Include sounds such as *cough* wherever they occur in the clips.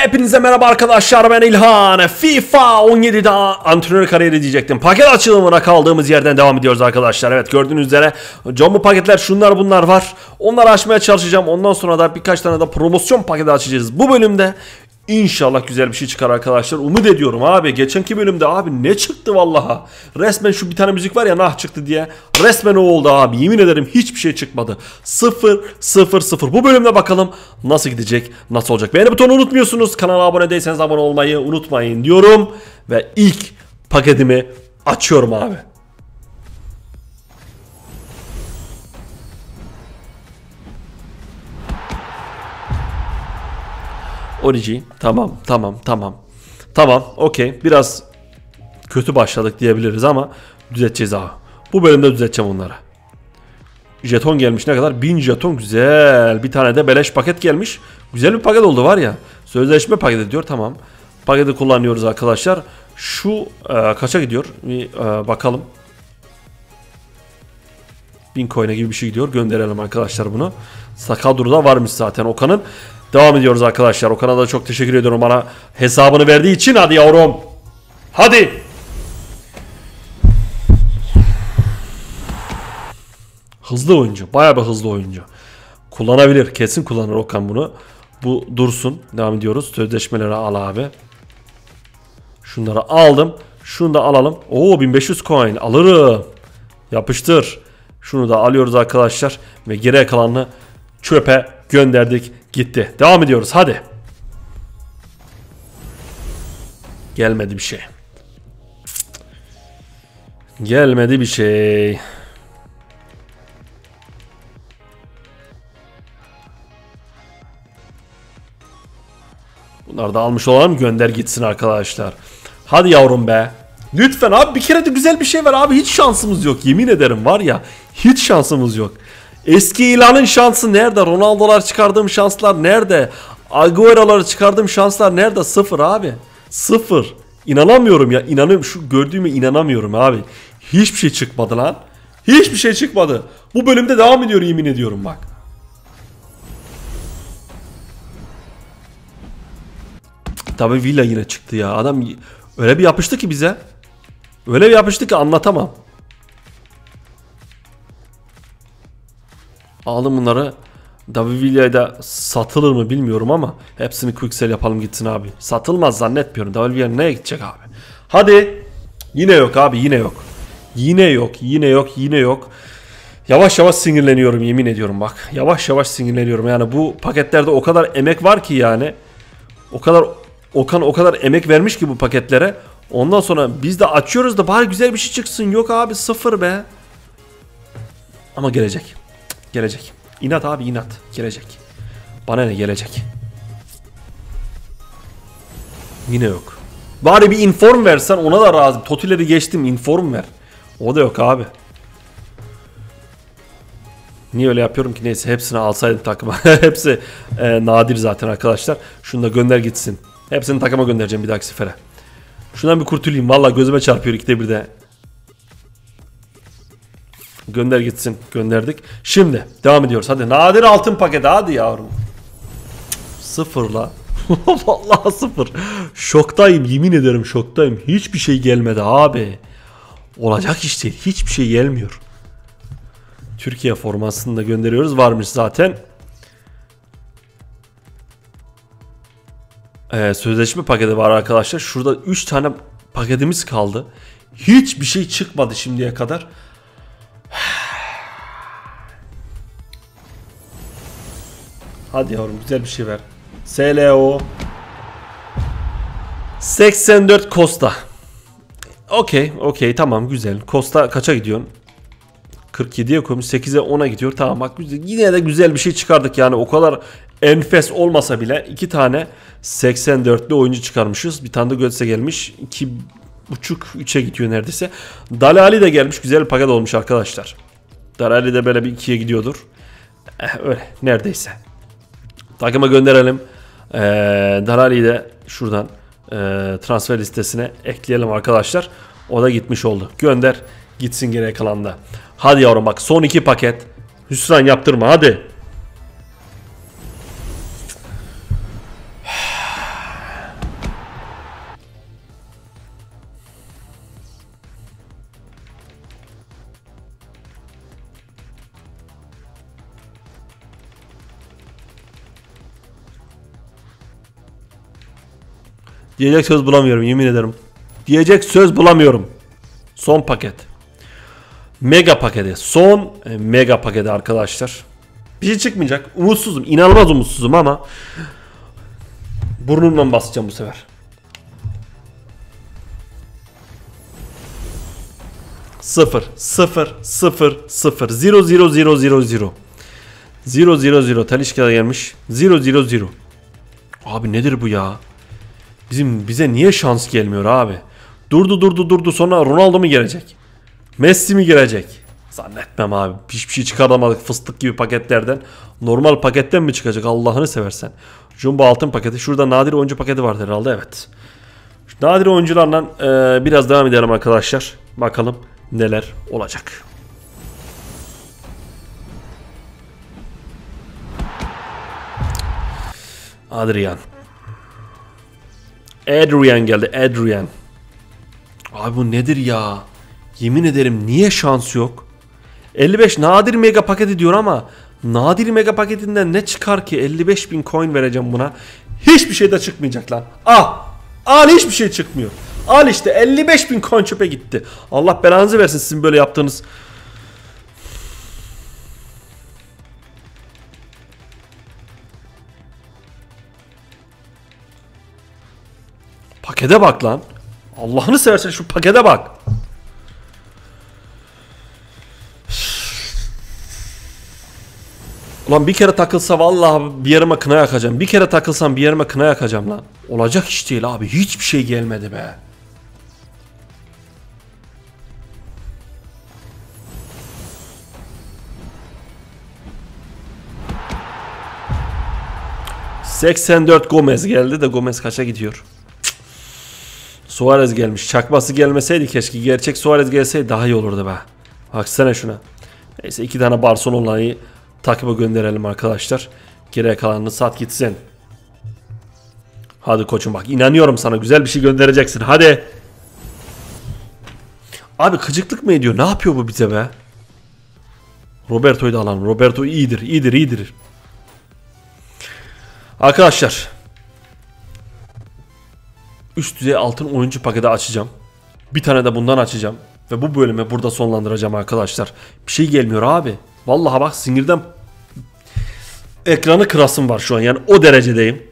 Hepinize merhaba arkadaşlar ben İlhan. FIFA 17'de antrenör kariyeri diyecektim. Paket açılımına kaldığımız yerden devam ediyoruz arkadaşlar. Evet gördüğünüz üzere jumbo paketler şunlar bunlar var. Onları açmaya çalışacağım. Ondan sonra da birkaç tane de promosyon paketi açacağız. Bu bölümde İnşallah güzel bir şey çıkar arkadaşlar. Umut ediyorum abi. Geçenki bölümde abi ne çıktı vallaha. Resmen şu bir tane müzik var ya nah çıktı diye. Resmen o oldu abi. Yemin ederim hiçbir şey çıkmadı. 0 0 0. Bu bölümde bakalım nasıl gidecek, nasıl olacak. Beğeni butonu unutmuyorsunuz. Kanala abone değilseniz abone olmayı unutmayın diyorum. Ve ilk paketimi açıyorum abi. Origi. Tamam, tamam, tamam. Tamam, okey. Biraz kötü başladık diyebiliriz ama düzelteceğiz abi. Bu bölümde düzelteceğim onları. Jeton gelmiş ne kadar? 1000 jeton güzel. Bir tane de beleş paket gelmiş. Güzel bir paket oldu var ya. Sözleşme paketi diyor tamam. Paketi kullanıyoruz arkadaşlar. Şu e, kaça gidiyor? Bir e, bakalım. 1000 coin'e gibi bir şey gidiyor. Gönderelim arkadaşlar bunu. Sakadur'da varmış zaten Okan'ın. Devam ediyoruz arkadaşlar. Okan'a da çok teşekkür ediyorum bana hesabını verdiği için. Hadi yavrum. Hadi. Hızlı oyuncu. Bayağı bir hızlı oyuncu. Kullanabilir. Kesin kullanır Okan bunu. Bu dursun. Devam ediyoruz. Sözleşmeleri al abi. Şunları aldım. Şunu da alalım. Oo 1500 coin. Alırım. Yapıştır. Şunu da alıyoruz arkadaşlar. Ve geriye kalanını çöpe gönderdik. Gitti. Devam ediyoruz. Hadi. Gelmedi bir şey. Gelmedi bir şey. Bunları da almış olalım gönder gitsin arkadaşlar. Hadi yavrum be. Lütfen abi bir kere de güzel bir şey ver abi hiç şansımız yok yemin ederim var ya hiç şansımız yok. Eski ilanın şansı nerede? Ronaldo'lar çıkardığım şanslar nerede? Agüero'ları çıkardığım şanslar nerede? Sıfır abi. Sıfır. İnanamıyorum ya. İnanıyorum. Şu gördüğüme inanamıyorum abi. Hiçbir şey çıkmadı lan. Hiçbir şey çıkmadı. Bu bölümde devam ediyor yemin ediyorum bak. Tabi Villa yine çıktı ya. Adam öyle bir yapıştı ki bize. Öyle bir yapıştı ki anlatamam. Aldım bunları. David Villa'da satılır mı bilmiyorum ama hepsini quick sell yapalım gitsin abi. Satılmaz zannetmiyorum. David Villa neye gidecek abi? Hadi. Yine yok abi yine yok. Yine yok yine yok yine yok. Yavaş yavaş sinirleniyorum yemin ediyorum bak. Yavaş yavaş sinirleniyorum. Yani bu paketlerde o kadar emek var ki yani. O kadar Okan o kadar emek vermiş ki bu paketlere. Ondan sonra biz de açıyoruz da bari güzel bir şey çıksın. Yok abi sıfır be. Ama gelecek. Gelecek. İnat abi inat. Gelecek. Bana ne gelecek. Yine yok. Bari bir inform versen ona da razı. Totileri geçtim inform ver. O da yok abi. Niye öyle yapıyorum ki neyse hepsini alsaydım takıma. *laughs* Hepsi e, nadir zaten arkadaşlar. Şunu da gönder gitsin. Hepsini takıma göndereceğim bir dahaki sefere. Şundan bir kurtulayım. Valla gözüme çarpıyor ikide bir de. Gönder gitsin. Gönderdik. Şimdi devam ediyoruz. Hadi nadir altın paketi hadi yavrum. Sıfırla. *laughs* Vallahi sıfır. Şoktayım yemin ederim şoktayım. Hiçbir şey gelmedi abi. Olacak iş değil. Hiçbir şey gelmiyor. Türkiye formasını da gönderiyoruz. Varmış zaten. Ee, sözleşme paketi var arkadaşlar. Şurada 3 tane paketimiz kaldı. Hiçbir şey çıkmadı şimdiye kadar. Hadi yavrum güzel bir şey ver. SLO 84 Costa. Okey, okey tamam güzel. Costa kaça gidiyorsun? 47'ye koymuş 8'e 10'a gidiyor. Tamam bak yine de güzel bir şey çıkardık yani o kadar enfes olmasa bile iki tane 84'lü oyuncu çıkarmışız. Bir tane de Götze gelmiş. 2.5 3'e gidiyor neredeyse. Dalali de gelmiş. Güzel paket olmuş arkadaşlar. Dalali de böyle bir 2'ye gidiyordur. Eh, öyle neredeyse. Takıma gönderelim. Ee, Dalali'yi de şuradan e, transfer listesine ekleyelim arkadaşlar. O da gitmiş oldu. Gönder gitsin geriye kalanda. Hadi yavrum bak son iki paket. Hüsran yaptırma hadi. Diyecek söz bulamıyorum yemin ederim. Diyecek söz bulamıyorum. Son paket. Mega paketi. Son e, mega paketi arkadaşlar. Bir şey çıkmayacak. Umutsuzum. İnanılmaz umutsuzum ama burnumdan basacağım bu sefer. Sıfır, sıfır, sıfır, sıfır. Zero, zero, zero, zero, zero. Zero, zero, zero. Talişka'da gelmiş. Zero, zero, zero. Abi nedir bu ya? Bizim bize niye şans gelmiyor abi? Durdu durdu durdu sonra Ronaldo mu gelecek? Messi mi gelecek? Zannetmem abi. Hiçbir şey çıkaramadık fıstık gibi paketlerden. Normal paketten mi çıkacak Allah'ını seversen. Jumbo altın paketi. Şurada nadir oyuncu paketi vardı herhalde evet. Nadir oyuncularla e, biraz devam edelim arkadaşlar. Bakalım neler olacak. Adrian. Adrian geldi. Adrian. Abi bu nedir ya? Yemin ederim niye şans yok? 55 nadir mega paketi diyor ama nadir mega paketinden ne çıkar ki? 55 bin coin vereceğim buna. Hiçbir şey de çıkmayacak lan. Al. Al hiçbir şey çıkmıyor. Al işte 55 bin coin çöpe gitti. Allah belanızı versin sizin böyle yaptığınız. Pakete bak lan. Allah'ını seversen şu pakete bak. Ulan bir kere takılsa vallahi bir yerime kına yakacağım. Bir kere takılsam bir yerime kına yakacağım lan. Olacak iş değil abi. Hiçbir şey gelmedi be. ...84 Gomez geldi de Gomez kaça gidiyor? Suarez gelmiş. Çakması gelmeseydi keşke. Gerçek Suarez gelseydi daha iyi olurdu be. Baksana şuna. Neyse iki tane Barcelona'yı takıma gönderelim arkadaşlar. Geriye kalanını sat gitsin. Hadi koçum bak inanıyorum sana güzel bir şey göndereceksin hadi. Abi kıcıklık mı ediyor ne yapıyor bu bize be? Roberto'yu da alalım. Roberto iyidir iyidir iyidir. Arkadaşlar. Üst düzey altın oyuncu paketi açacağım. Bir tane de bundan açacağım. Ve bu bölümü burada sonlandıracağım arkadaşlar. Bir şey gelmiyor abi. Vallahi bak sinirden ekranı kırasım var şu an. Yani o derecedeyim.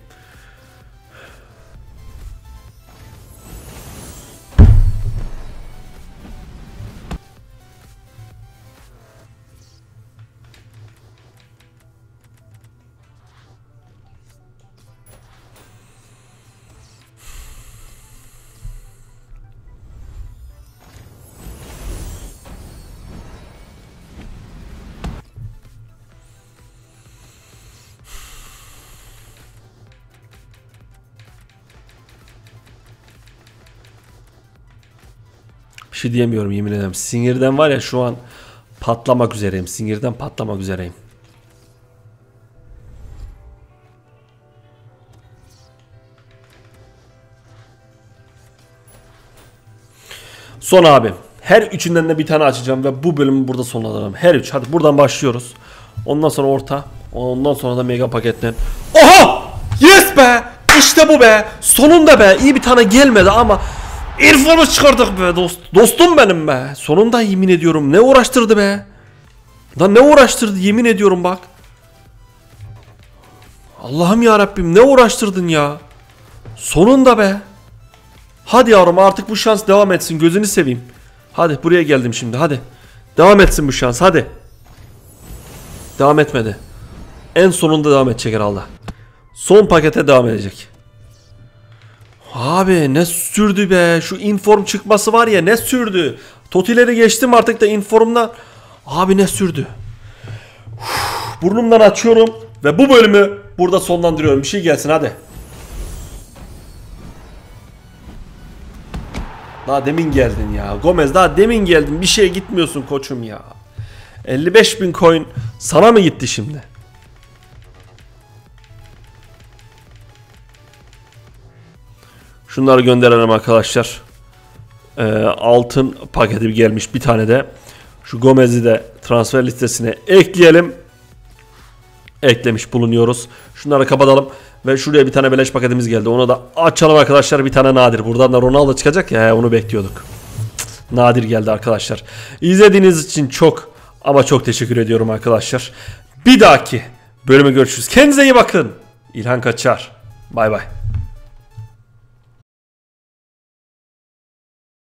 Bir şey diyemiyorum yemin ederim. Sinirden var ya şu an patlamak üzereyim. Sinirden patlamak üzereyim. Son abi. Her üçünden de bir tane açacağım ve bu bölümü burada sonlandıralım. Her üç. Hadi buradan başlıyoruz. Ondan sonra orta. Ondan sonra da mega paketten. Oha! Yes be! İşte bu be! Sonunda be! İyi bir tane gelmedi ama İrfan'ı çıkardık be dost. Dostum benim be. Sonunda yemin ediyorum. Ne uğraştırdı be? Lan ne uğraştırdı yemin ediyorum bak. Allah'ım ya Rabbim ne uğraştırdın ya? Sonunda be. Hadi yavrum artık bu şans devam etsin. Gözünü seveyim. Hadi buraya geldim şimdi hadi. Devam etsin bu şans hadi. Devam etmedi. En sonunda devam edecek herhalde. Son pakete devam edecek. Abi ne sürdü be. Şu inform çıkması var ya ne sürdü. Totileri geçtim artık da informdan. Abi ne sürdü. Burnumdan açıyorum. Ve bu bölümü burada sonlandırıyorum. Bir şey gelsin hadi. Daha demin geldin ya. Gomez daha demin geldin. Bir şeye gitmiyorsun koçum ya. 55 bin coin sana mı gitti şimdi? Şunları gönderelim arkadaşlar. Ee, altın paketi gelmiş bir tane de. Şu Gomez'i de transfer listesine ekleyelim. Eklemiş bulunuyoruz. Şunları kapatalım. Ve şuraya bir tane beleş paketimiz geldi. Onu da açalım arkadaşlar. Bir tane nadir. Buradan da Ronaldo çıkacak ya. Onu bekliyorduk. Nadir geldi arkadaşlar. İzlediğiniz için çok ama çok teşekkür ediyorum arkadaşlar. Bir dahaki bölüme görüşürüz. Kendinize iyi bakın. İlhan Kaçar. Bay bay.